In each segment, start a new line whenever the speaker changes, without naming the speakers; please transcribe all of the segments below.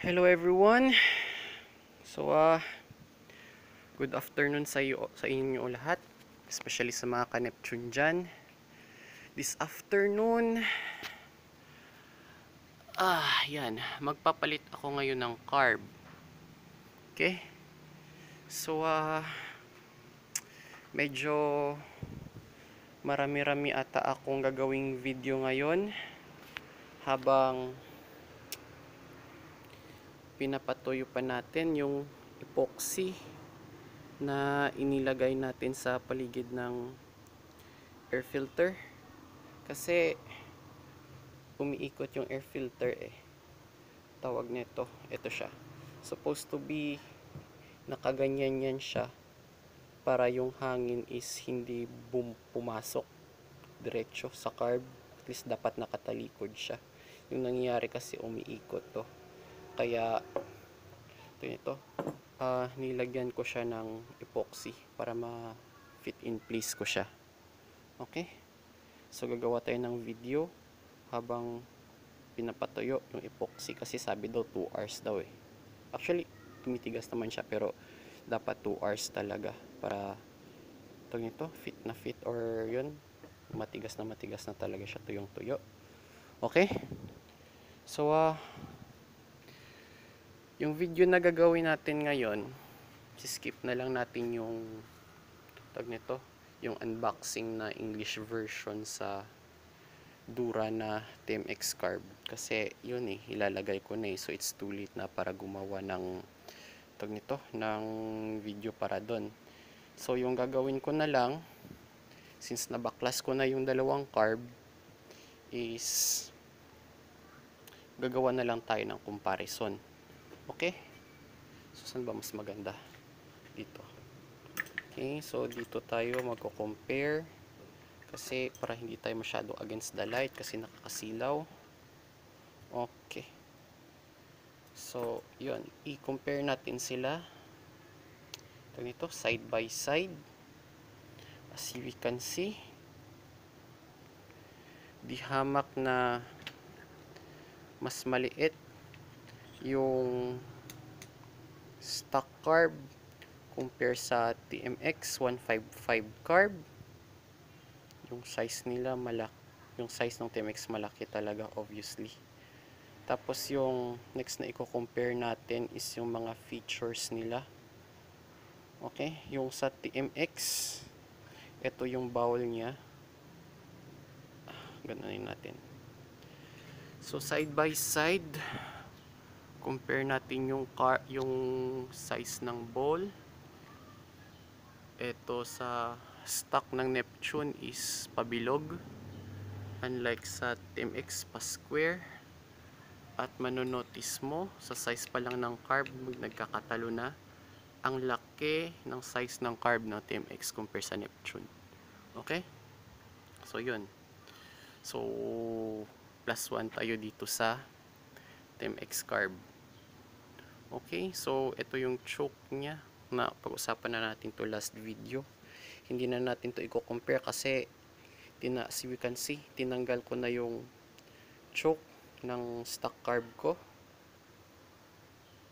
Hello everyone. So uh good afternoon sa iyo sa inyo lahat, especially sa mga ka-Neptune diyan. This afternoon ah, yan, magpapalit ako ngayon ng carb. Okay? So uh medyo marami-rami ata akong gagawing video ngayon habang pinapatuyo pa natin yung epoxy na inilagay natin sa paligid ng air filter. Kasi umiikot yung air filter eh. Tawag nito ito siya. Supposed to be nakaganyan yan siya para yung hangin is hindi bum pumasok diretso sa carb. At least dapat nakatalikod siya. Yung nangyayari kasi umiikot to kaya ito nito ah nilagyan ko siya ng epoxy para ma fit in place ko siya. Okay? So gagawa tayo ng video habang pinapatuyo yung epoxy kasi sabi daw 2 hours daw eh. Actually tumitigas naman siya pero dapat 2 hours talaga para ito nito fit na fit or yun matigas na matigas na talaga siya tuyong tuyo. Okay? So ah yung video na gagawin natin ngayon skip na lang natin yung tag nito yung unboxing na English version sa Dura na TMX carb. Kasi yun eh ilalagay ko na eh. So it's too late na para gumawa ng tag nito ng video para doon so yung gagawin ko na lang since nabaklas ko na yung dalawang carb is gagawa na lang tayo ng comparison Okay? So, saan ba mas maganda? Dito. Okay, so dito tayo magko-compare. Kasi para hindi tayo masyado against the light kasi nakakasilaw. Okay. So, yun. I-compare natin sila. Ito nito, side by side. As we can see, di hamak na mas maliit yung stock carb compare sa TMX 155 carb. Yung size nila malaki yung size ng TMX malaki talaga obviously. Tapos yung next na i-compare natin is yung mga features nila. Okay? Yung sa TMX ito yung bowl niya. Gananin natin. So side by side compare natin yung car yung size ng ball. Ito sa stock ng Neptune is pabilog unlike sa TMX pa square. At manonotice mo sa size pa lang ng carb nagkakatalo na. Ang laki ng size ng carb ng TMX compare sa Neptune. Okay? So yun. So plus 1 tayo dito sa TMX carb Okay, so ito yung choke niya na pag-usapan na natin to last video. Hindi na natin to i-compare kasi tina, as we can see, tinanggal ko na yung choke ng stock carb ko.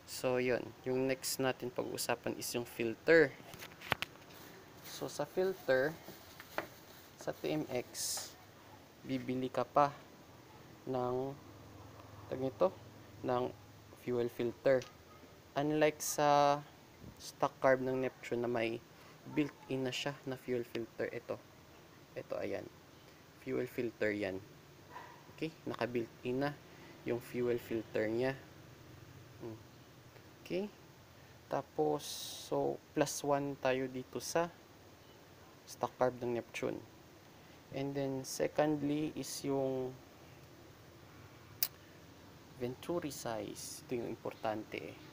So, yun. Yung next natin pag-usapan is yung filter. So, sa filter, sa TMX, bibili ka pa ng tag nito, ng fuel filter unlike sa stock carb ng Neptune na may built-in na siya na fuel filter ito ito ayan. Fuel filter yan. Okay naka built-in na yung fuel filter hmm. okay. Tapos so plus 1 tayo dito sa stock carb ng Neptune. And then secondly is yung Venturi size. Ito yung importante eh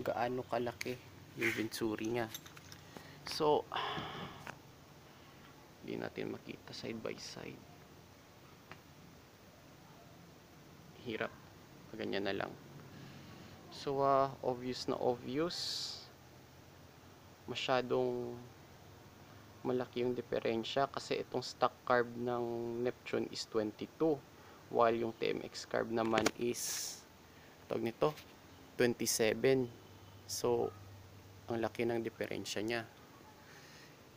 gaano kalaki yung venturi niya. So hindi natin makita side by side. Hirap. Ganyan na lang. So uh, obvious na obvious. Masyadong malaki yung diferensya kasi itong stock carb ng Neptune is 22 while yung TMX carb naman is tawag nito 27. So, ang laki ng diferensya niya.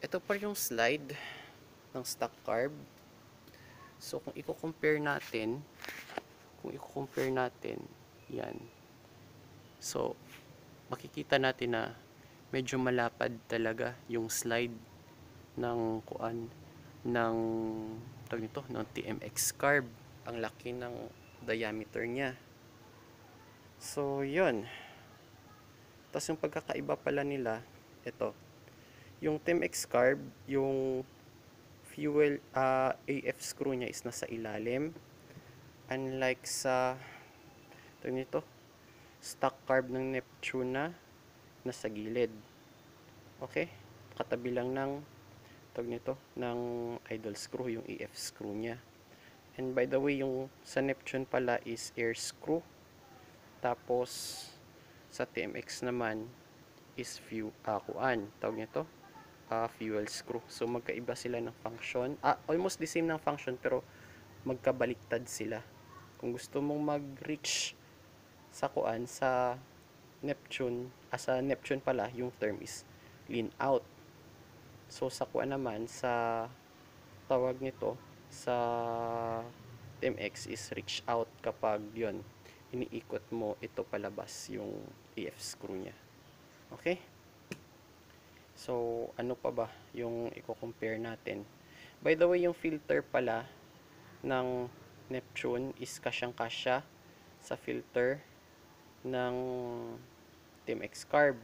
Ito pa yung slide ng stock carb. So, kung i-compare natin, kung i-compare natin, yan. So, makikita natin na medyo malapad talaga yung slide ng kuan ng tawag nito ng TMX carb ang laki ng diameter niya so yun tapos yung pagkakaiba pala nila ito yung TMX carb yung fuel ah, AF screw niya is nasa ilalim unlike sa tawag nito stock carb ng Neptune na nasa gilid. Okay? Katabi lang ng tawag nito ng idle screw, yung EF screw niya. And by the way, yung sa Neptune pala is air screw. Tapos sa TMX naman is fuel uh, tawag nito uh, fuel screw. So magkaiba sila ng function. Ah, almost the same ng function pero magkabaliktad sila. Kung gusto mong mag-reach sa kuan sa Neptune, as a Neptune pala, yung term is lean out. So sa kuan naman sa tawag nito sa TMX is reach out kapag yon iniikot mo ito palabas yung EF screw niya. Okay? So, ano pa ba yung i-compare natin? By the way, yung filter pala ng Neptune is kasyang-kasya sa filter ng Team X Carb.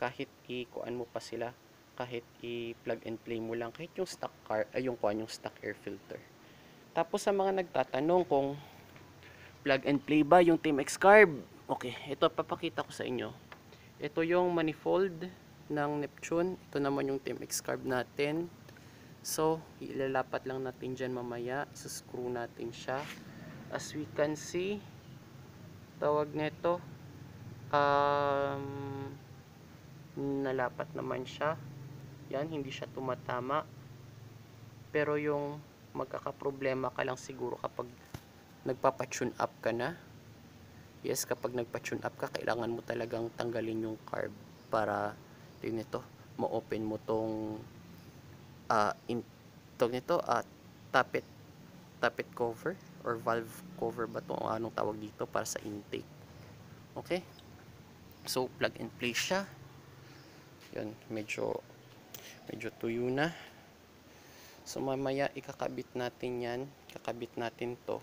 Kahit i-kuan mo pa sila, kahit i-plug and play mo lang, kahit yung stock car, ay yung kuan yung stock air filter. Tapos sa mga nagtatanong kung plug and play ba yung Team X Carb? Okay, ito papakita ko sa inyo. Ito yung manifold ng Neptune. Ito naman yung Team X Carb natin. So, ilalapat lang natin dyan mamaya. Isa-screw natin siya. As we can see, tawag nito um, nalapat naman siya yan hindi siya tumatama pero yung magkakaproblema ka lang siguro kapag nagpapatune up ka na? Yes kapag nagpa-tune up ka kailangan mo talagang tanggalin yung carb para yun nito ma-open mo tong uh, in, tog nito uh, tapet tapet cover or valve cover ba to anong tawag dito para sa intake. Okay? So plug and play siya. Yun medyo medyo tuyo na. So mamaya ikakabit natin yan. Kakabit natin to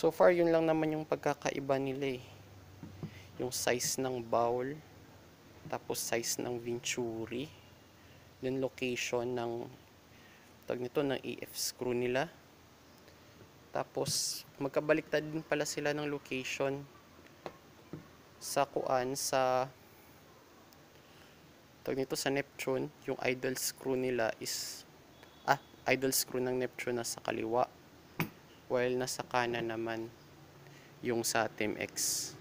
so far yun lang naman yung pagkakaiba nila eh. Yung size ng bowl tapos size ng venturi then location ng tag nito ng EF screw nila. Tapos magkabaliktad din pala sila ng location sa kuan sa tag nito sa Neptune. Yung idle screw nila is ah idle screw ng Neptune nasa kaliwa while nasa kanan naman yung sa Team X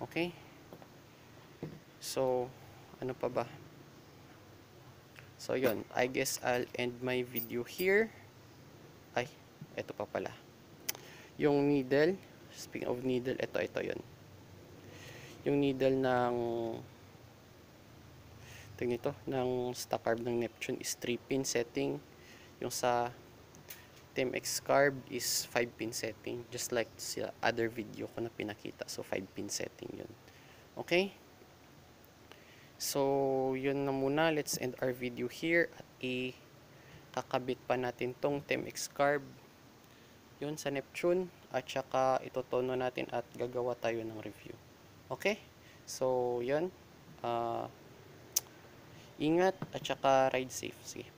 okay so ano pa ba So, yun. I guess I'll end my video here. Ay, ito pa pala. Yung needle. Speaking of needle, ito, ito yun. Yung needle ng ito nito, ng stock carb ng Neptune is 3 pin setting. Yung sa Team X carb is 5 pin setting. Just like sa other video ko na pinakita. So, 5 pin setting yun. Okay? So, yun na muna. Let's end our video here. At i-kakabit pa natin tong TMX carb. Yun sa Neptune. At saka itotono natin at gagawa tayo ng review. Okay? So, yun. Uh, ingat at saka ride safe. Sige.